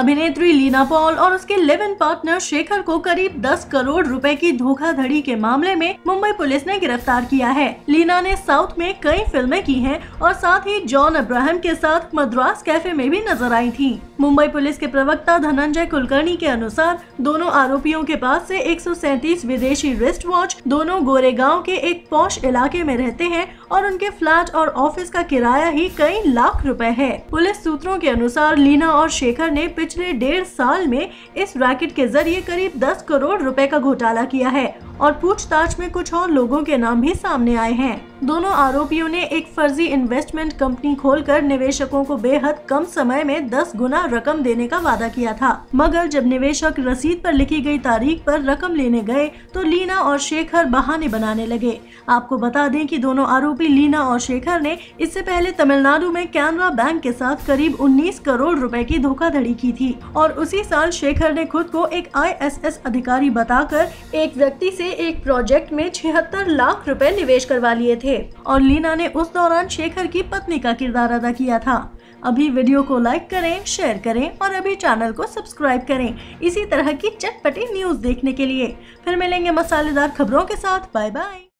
अभिनेत्री लीना पॉल और उसके लिव इन पार्टनर शेखर को करीब 10 करोड़ रुपए की धोखाधड़ी के मामले में मुंबई पुलिस ने गिरफ़्तार किया है। लीना ने साउथ में कई फ़िल्में की हैं और साथ ही जॉन अब्राहम के साथ मद्रास कैफ़े में भी नज़र आई थी। मुंबई पुलिस के प्रवक्ता धनंजय कुलकर्णी के अनुसार, दोनों आरोपियों के पास से एक सौ सैंतीस विदेशी रिस्ट वॉच दोनों गोरेगांव के एक पौष इलाके में रहते हैं और उनके फ्लैट और ऑफ़िस का किराया ही कई लाख रुपए है। पुलिस सूत्रों के अनुसार, लीना और शेखर ने पिछले डेढ़ साल में इस रैकेट के ज़रिए करीब 10 करोड़ रुपए का घोटाला किया है और पूछताछ में कुछ और लोगों के नाम भी सामने आए हैं। दोनों आरोपियों ने एक फर्जी इन्वेस्टमेंट कंपनी खोलकर निवेशकों को बेहद कम समय में 10 गुना रकम देने का वादा किया था। मगर जब निवेशक रसीद पर लिखी गई तारीख पर रकम लेने गए तो लीना और शेखर बहाने बनाने लगे। आपको बता दें कि दोनों आरोपी लीना और शेखर ने इससे पहले तमिलनाडु में कैनरा बैंक के साथ करीब 19 करोड़ रूपए की धोखाधड़ी की थी। और उसी साल शेखर ने खुद को एक आईएसएस अधिकारी बताकर एक व्यक्ति एक प्रोजेक्ट में छिहत्तर लाख रुपए निवेश करवा लिए थे और लीना ने उस दौरान शेखर की पत्नी का किरदार अदा किया था। अभी वीडियो को लाइक करें शेयर करें और अभी चैनल को सब्सक्राइब करें। इसी तरह की चटपटी न्यूज़ देखने के लिए। फिर मिलेंगे मसालेदार खबरों के साथ। Bye bye